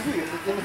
すごい痩せてま